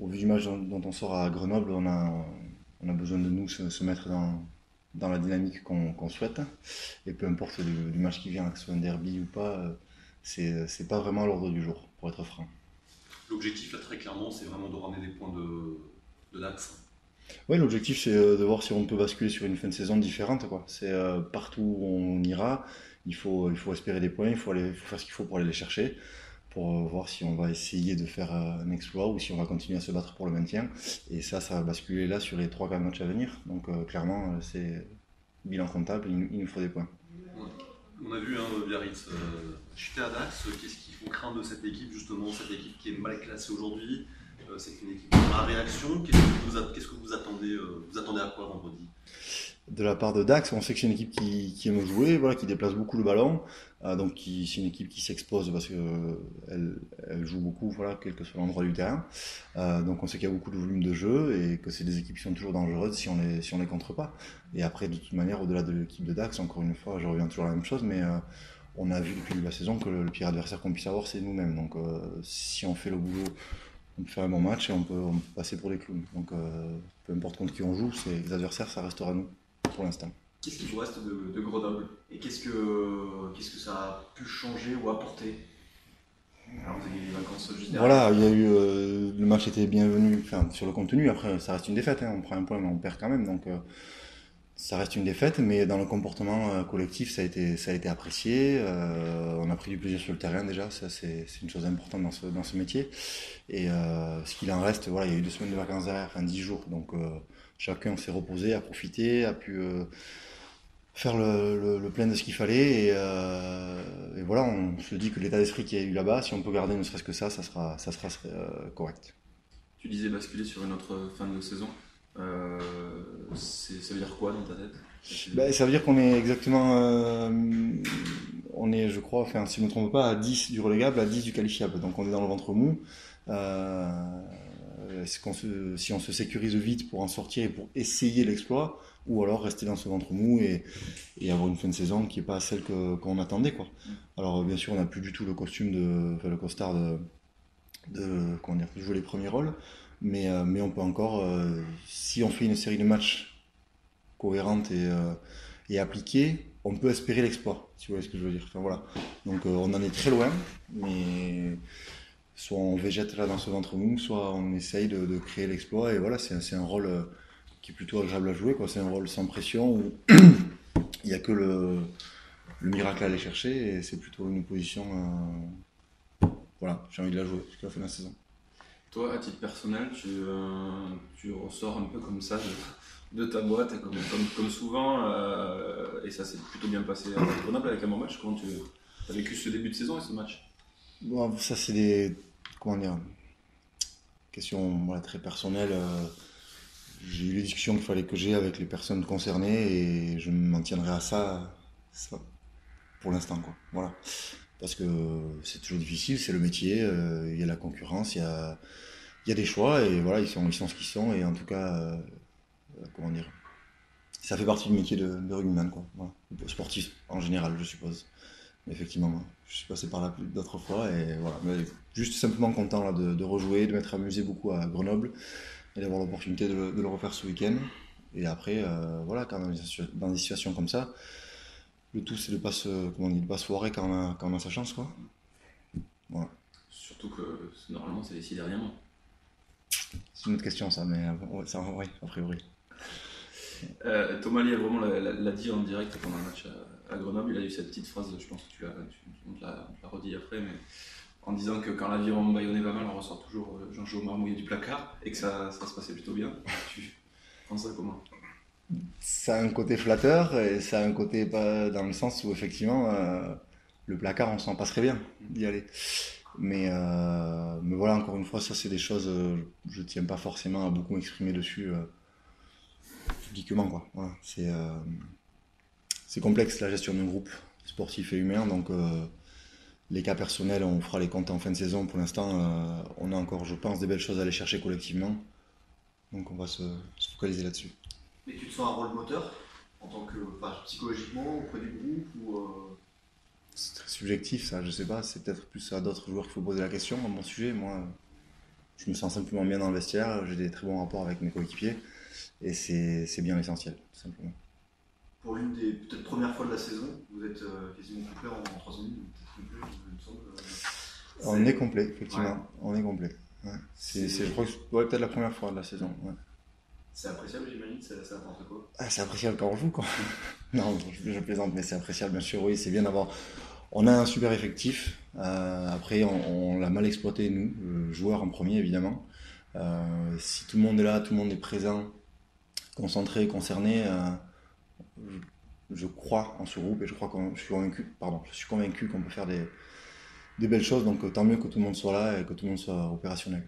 au vu du match dont, on sort à Grenoble, on a, on a besoin de nous se, mettre dans, dans la dynamique qu'on souhaite. Et peu importe le, match qui vient, que ce soit un derby ou pas, c'est pas vraiment l'ordre du jour, pour être franc. L'objectif, là, très clairement, c'est vraiment de ramener des points de, de l'axe. Oui, l'objectif, c'est de voir si on peut basculer sur une fin de saison différente. C'est partout où on ira, il faut, il faut espérer des points, il faut, aller, il faut faire ce qu'il faut pour aller les chercher pour euh, voir si on va essayer de faire euh, un exploit ou si on va continuer à se battre pour le maintien. Et ça, ça va basculer là sur les 3-4 matchs à venir. Donc euh, clairement, c'est bilan comptable, il, nous faut des points. On a vu hein, Biarritz chuter à Dax. Qu'est-ce qu'il faut craindre de cette équipe, justement, cette équipe qui est mal classée aujourd'hui? C'est une équipe à réaction. Qu'est-ce que vous, attendez Vous attendez à quoi vendredi? De la part de Dax, on sait que c'est une équipe qui, aime jouer, voilà, qui déplace beaucoup le ballon, euh, donc c'est une équipe qui s'expose parce qu'elle elle joue beaucoup, voilà, quel que soit l'endroit du terrain. Euh, donc on sait qu'il y a beaucoup de volume de jeu et que c'est des équipes qui sont toujours dangereuses si on les si on les contre pas. Et après, de toute manière, au-delà de l'équipe de Dax, encore une fois, je reviens toujours à la même chose, mais euh, on a vu depuis la saison que le, pire adversaire qu'on puisse avoir, c'est nous-mêmes. Donc si on fait le boulot on peut faire un bon match et on peut, on peut passer pour des clowns. Donc peu importe contre qui on joue, les adversaires, ça restera nous pour l'instant. Qu'est-ce qui vous reste de, Grenoble? Et qu'est-ce que, qu'est-ce que ça a pu changer ou apporter? Alors vous avez les vacances juste Voilà, il y a eu, euh, le match était bienvenu enfin, sur le contenu. Après, ça reste une défaite. Hein. on prend un point, mais on perd quand même. Donc, euh, ça reste une défaite, mais dans le comportement euh, collectif, ça a été, ça a été apprécié. on a pris du plaisir sur le terrain déjà, ça c'est, une chose importante dans ce, dans ce métier. Et ce qu'il en reste, voilà, il y a eu deux semaines de vacances derrière, enfin dix jours. Donc chacun s'est reposé, a profité, a pu faire le, plein de ce qu'il fallait. Euh, et, voilà, on se dit que l'état d'esprit qu'il y a eu là-bas, si on peut garder ne serait-ce que ça, ça sera, ça sera euh, correct. Tu disais basculer sur une autre fin de saison. Euh, ça veut dire quoi dans ta tête? Ben, Ça veut dire qu'on est exactement. on est, je crois, si je ne me trompe pas, à 10 du relégable, à 10 du qualifiable. Donc on est dans le ventre mou. si on se sécurise vite pour en sortir et pour essayer l'exploit, ou alors rester dans ce ventre mou et, avoir une fin de saison qui n'est pas celle qu'on attendait. Quoi. Alors bien sûr, on n'a plus du tout le costume, de, enfin, le costard de, de, comment jouer les premiers rôles, mais, euh, mais on peut encore, euh, si on fait une série de matchs cohérente et, euh, et appliquée, on peut espérer l'exploit, si vous voyez ce que je veux dire. Voilà. Donc on en est très loin, mais soit on végète là dans ce ventre mou, soit on essaye de, créer l'exploit, et voilà, c'est un rôle qui est plutôt agréable à jouer. C'est un rôle sans pression où il n'y a que le, le, miracle à aller chercher et c'est plutôt une position. Voilà, j'ai envie de la jouer jusqu'à la fin de la saison. Toi, à titre personnel, tu, euh, tu ressors un peu comme ça de, ta boîte, comme, comme, souvent, euh, et ça s'est plutôt bien passé à avec un bon match. Comment tu as vécu ce début de saison et ce match? Bon, Ça, c'est des. Comment dire Question très personnelle j'ai eu les discussions qu'il fallait que j'ai avec les personnes concernées et je m'en tiendrai à ça, pour l'instant. Quoi. Voilà. Parce que c'est toujours difficile, c'est le métier, euh, il y a la concurrence, il y a, y a, des choix et voilà, ils sont, ils sont ce qu'ils sont et en tout cas, euh, comment dire, ça fait partie du métier de, de rugbyman, quoi. Voilà. Sportif en général, je suppose. effectivement, je suis passé par là d'autres fois et voilà. Mais juste simplement content là, de, de rejouer, de m'être amusé beaucoup à Grenoble et d'avoir l'opportunité de, le refaire ce week-end. Et après, euh, voilà, quand dans des situations comme ça, le tout c'est de pas se, comment on pas se foirer quand on, a, quand on a sa chance. Quoi. Voilà. Surtout que normalement c'est décidé rien. C'est une autre question ça, mais euh, ça, oui, a priori. Euh, Thomas Lee a vraiment l'a dit en direct pendant un match à, Grenoble. Il a eu cette petite phrase, je pense que tu l'as redit après, mais en disant que quand l'aviron bayonnais va mal, on ressort toujours euh, Jean-Jo marmouillé du placard et que ça, ça, se passait plutôt bien. Tu penses ça comment Ça a un côté flatteur et ça a un côté pas dans le sens où effectivement euh, le placard on s'en passerait bien d'y aller. Mais, euh, mais voilà, encore une fois, ça c'est des choses, je ne tiens pas forcément à beaucoup m'exprimer dessus publiquement. Quoi. C'est complexe la gestion d'un groupe sportif et humain, donc les cas personnels, on fera les comptes en fin de saison. Pour l'instant, euh, on a encore, je pense, des belles choses à aller chercher collectivement. Donc on va se, focaliser là-dessus. Et tu te sens un rôle moteur en tant que psychologiquement auprès du groupe ou euh, C'est très subjectif ça, je sais pas. C'est peut-être plus à d'autres joueurs qu'il faut poser la question à mon sujet. Moi, je me sens simplement bien dans le vestiaire, j'ai des très bons rapports avec mes coéquipiers et c'est bien l'essentiel, tout simplement. Pour l'une des peut-être premières fois de la saison, vous êtes quasiment complet en, 3 minutes, complet, il me semble. On est complet, effectivement. On est complet. C'est, je crois que c'est peut-être la première fois de la saison. C'est appréciable, j'imagine, ça, ça apporte quoi ah, C'est appréciable quand on joue, quoi. non, je, plaisante, mais c'est appréciable, bien sûr, oui, c'est bien d'avoir. On a un super effectif. Euh, après, on, l'a mal exploité, nous, le joueur en premier, évidemment. Euh, si tout le monde est là, tout le monde est présent, concentré, concerné, euh, je, crois en ce groupe et je crois qu'on, je suis convaincu, pardon, je suis convaincu qu'on peut faire des belles choses. Donc tant mieux que tout le monde soit là et que tout le monde soit opérationnel.